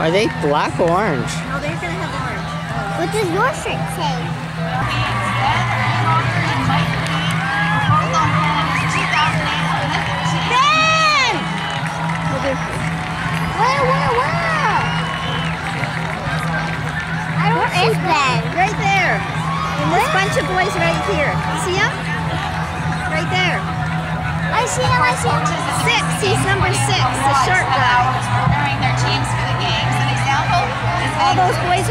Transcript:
Are they black or orange? No, they're gonna have orange. What does your shirt say? Ben! Where, where, where? I don't see Ben. Right there. And this bunch of boys right here. See him? Right there. I see him, I see him. Six. He's All those boys